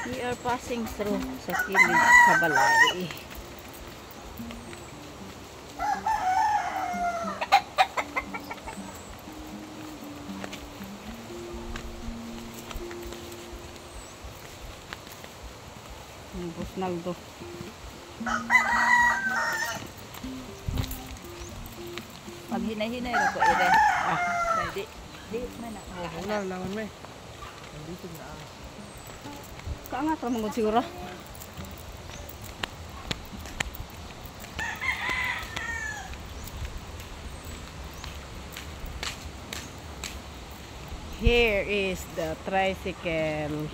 We are passing through sa kilid sa balay. Ang Busnaldo. Pag hinay-hinay na ko ire. Ah, di. Di, man na. Oh, wala, laman may. Nandito na ah. Kaangat ra mong siguro. Here is the tricycle.